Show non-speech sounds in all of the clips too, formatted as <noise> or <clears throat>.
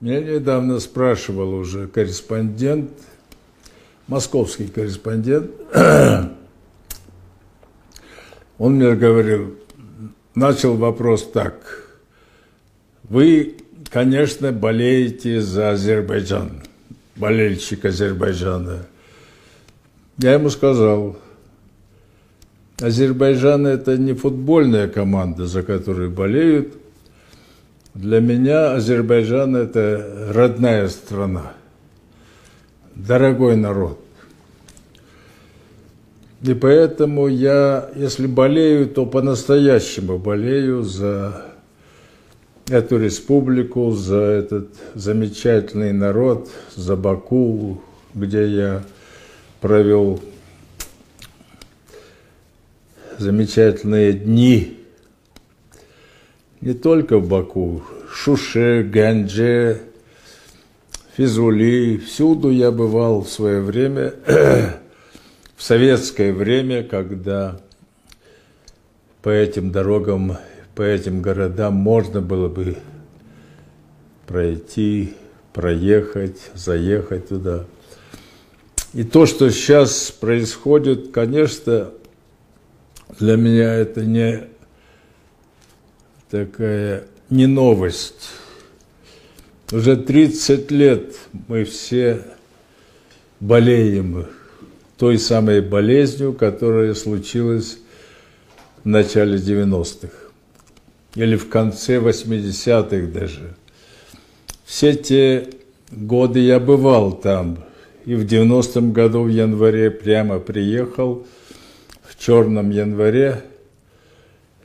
Меня недавно спрашивал уже корреспондент, московский корреспондент. <clears throat> Он мне говорил, начал вопрос так. Вы, конечно, болеете за Азербайджан, болельщик Азербайджана. Я ему сказал, Азербайджан – это не футбольная команда, за которую болеют. Для меня Азербайджан – это родная страна, дорогой народ. И поэтому я, если болею, то по-настоящему болею за эту республику, за этот замечательный народ, за Баку, где я провел замечательные дни не только в Баку, Шуше, Ганже, Физули, всюду я бывал в свое время, <clears throat> в советское время, когда по этим дорогам, по этим городам можно было бы пройти, проехать, заехать туда. И то, что сейчас происходит, конечно, для меня это не такая не новость. Уже 30 лет мы все болеем той самой болезнью, которая случилась в начале 90-х или в конце 80-х даже. Все те годы я бывал там, и в 90-м году в январе прямо приехал – черном январе.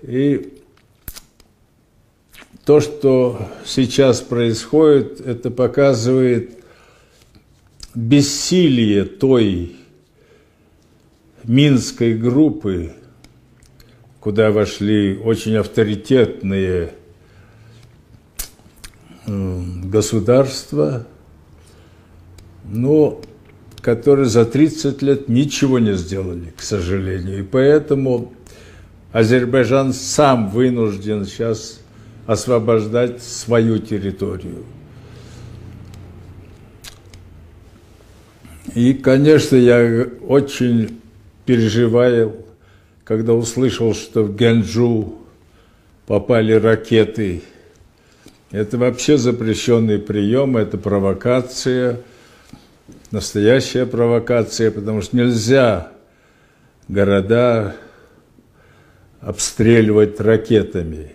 И то, что сейчас происходит, это показывает бессилие той минской группы, куда вошли очень авторитетные государства, но которые за 30 лет ничего не сделали, к сожалению. И поэтому Азербайджан сам вынужден сейчас освобождать свою территорию. И, конечно, я очень переживаю, когда услышал, что в Генджу попали ракеты. Это вообще запрещенный прием, это провокация – настоящая провокация, потому что нельзя города обстреливать ракетами.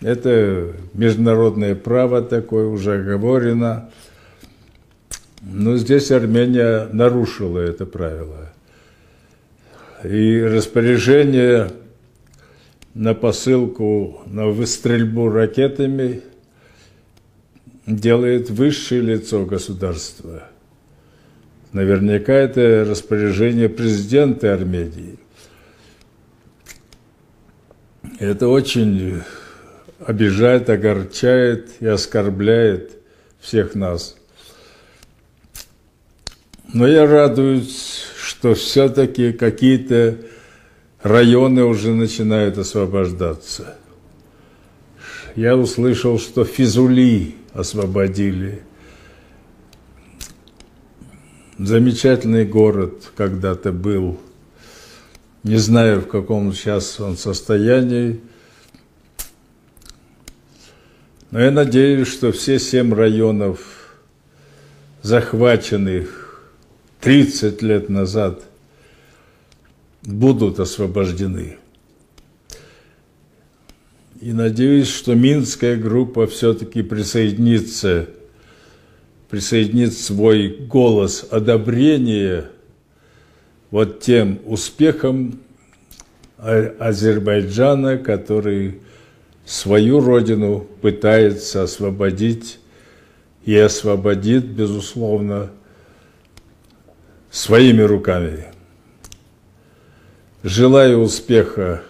Это международное право такое уже оговорено. Но здесь Армения нарушила это правило. И распоряжение на посылку, на выстрельбу ракетами делает высшее лицо государства – Наверняка это распоряжение президента Армении. Это очень обижает, огорчает и оскорбляет всех нас. Но я радуюсь, что все-таки какие-то районы уже начинают освобождаться. Я услышал, что Физули освободили – Замечательный город когда-то был. Не знаю, в каком сейчас он состоянии. Но я надеюсь, что все семь районов, захваченных 30 лет назад, будут освобождены. И надеюсь, что Минская группа все-таки присоединится присоединит свой голос одобрения вот тем успехам Азербайджана, который свою родину пытается освободить и освободит, безусловно, своими руками. Желаю успеха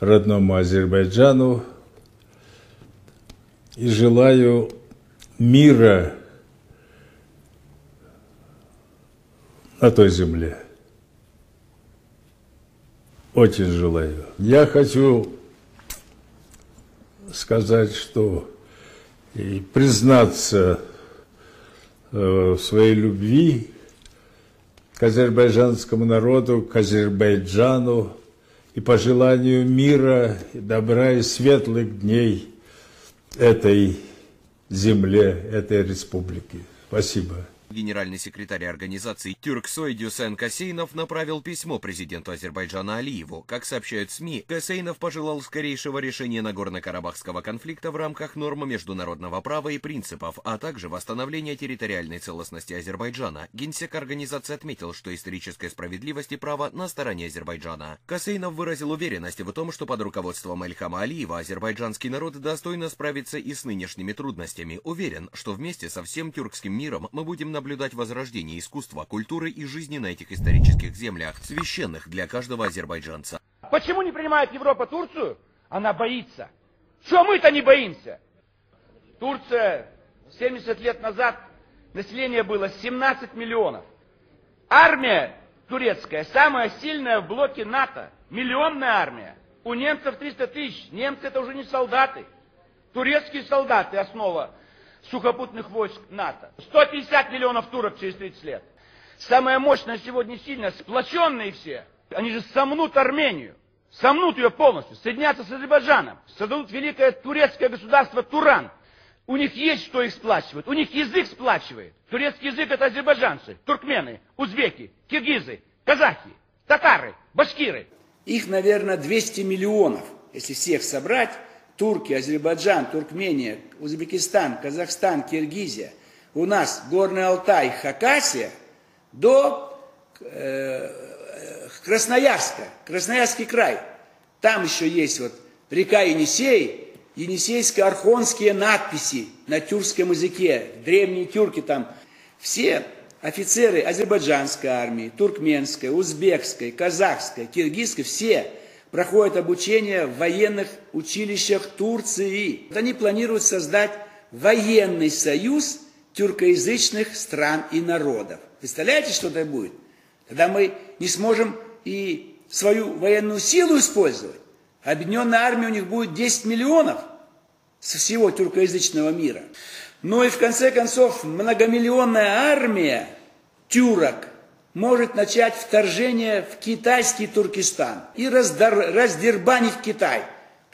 родному Азербайджану и желаю мира на той земле. Очень желаю. Я хочу сказать, что и признаться э, в своей любви к азербайджанскому народу, к Азербайджану и по желанию мира, и добра и светлых дней этой земле, этой республики. Спасибо. Генеральный секретарь организации Тюрксой Дюсен Касейнов направил письмо президенту Азербайджана Алиеву. Как сообщают СМИ, Касейнов пожелал скорейшего решения Нагорно-Карабахского конфликта в рамках нормы международного права и принципов, а также восстановления территориальной целостности Азербайджана. Генсек организации отметил, что историческая справедливость и право на стороне Азербайджана. Касейнов выразил уверенность в том, что под руководством Эльхама Алиева азербайджанский народ достойно справится и с нынешними трудностями. Уверен, что вместе со всем тюркским миром мы будем на наблюдать возрождение искусства, культуры и жизни на этих исторических землях, священных для каждого азербайджанца. Почему не принимает Европа Турцию? Она боится. Что мы-то не боимся? Турция 70 лет назад население было 17 миллионов. Армия турецкая самая сильная в блоке НАТО. Миллионная армия. У немцев 300 тысяч. Немцы это уже не солдаты. Турецкие солдаты основа сухопутных войск НАТО. 150 миллионов турок через 30 лет. Самая мощная сегодня сильная, сплоченные все. Они же сомнут Армению. Сомнут ее полностью, соединятся с Азербайджаном, создадут великое турецкое государство Туран. У них есть что их сплачивает, у них язык сплачивает. Турецкий язык это азербайджанцы, туркмены, узбеки, киргизы, казахи, татары, башкиры. Их, наверное, 200 миллионов, если всех собрать турки, Азербайджан, Туркмения, Узбекистан, Казахстан, Киргизия, у нас Горный Алтай, Хакасия, до э, Красноярска, Красноярский край. Там еще есть вот река Енисей, енисейско-архонские надписи на тюркском языке, древние тюрки там. Все офицеры азербайджанской армии, туркменской, узбекской, казахской, киргизской, все – проходят обучение в военных училищах Турции. Они планируют создать военный союз тюркоязычных стран и народов. Представляете, что это будет? Когда мы не сможем и свою военную силу использовать. Объединенная армия у них будет 10 миллионов со всего тюркоязычного мира. Ну и в конце концов многомиллионная армия тюрок может начать вторжение в китайский Туркестан и раздербанить Китай.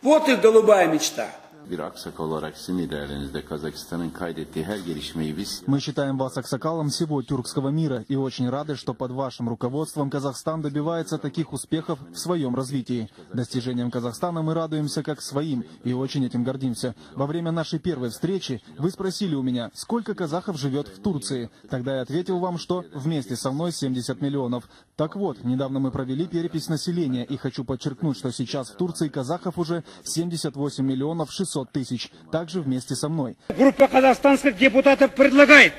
Вот их голубая мечта. Bir aksak olarak sizin değerinizde Казахстан'ın kaydettiği her gelişmeyi biz... Мы считаем вас аксакалом всего тюркского мира и очень рады, что под вашим руководством Казахстан добивается таких успехов в своем развитии. Достижением Казахстана мы радуемся как своим и очень этим гордимся. Во время нашей первой встречи вы спросили у меня, сколько казахов живет в Турции. Тогда я ответил вам, что вместе со мной 70 миллионов. Так вот, недавно мы провели перепись населения и хочу подчеркнуть, что сейчас в Турции казахов уже 78 миллионов 600 500 тысяч, также вместе со мной. Группа казахстанских депутатов предлагает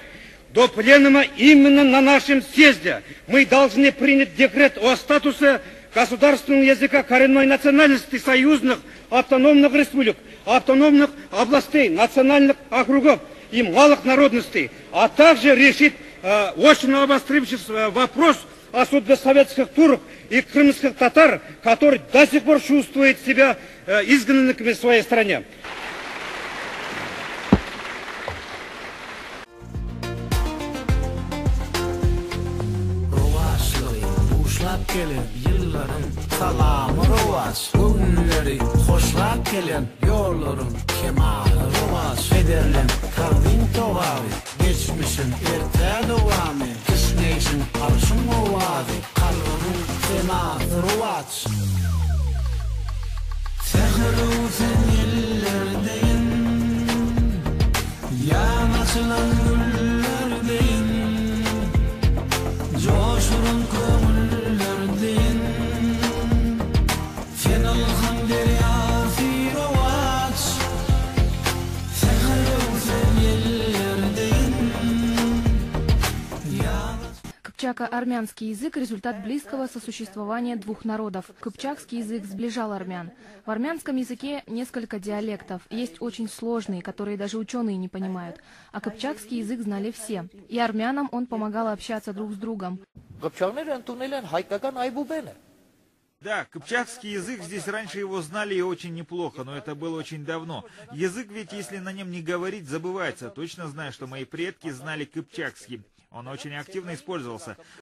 до пленума именно на нашем съезде мы должны принять декрет о статусе государственного языка коренной национальности союзных автономных республик, автономных областей, национальных округов и малых народностей, а также решить э, очень обострившийся вопрос о судьбе советских турок и крымских татар, которые до сих пор чувствуют себя э, изгнанными в своей стране. Anlap gelin yılların talamuru var Günleri hoşlap gelin yolların kemarı var Federlin kardin tovavi geçmişin erte duvami. Kışneyşin arşın ovavi kalbinin tematı var Tehruzi Кыпчако-армянский язык – результат близкого сосуществования двух народов. Кыпчакский язык сближал армян. В армянском языке несколько диалектов. Есть очень сложные, которые даже ученые не понимают. А кыпчакский язык знали все. И армянам он помогал общаться друг с другом. Да, кыпчакский язык, здесь раньше его знали и очень неплохо, но это было очень давно. Язык ведь, если на нем не говорить, забывается. Точно знаю, что мои предки знали кыпчакский. Он очень активно использовался.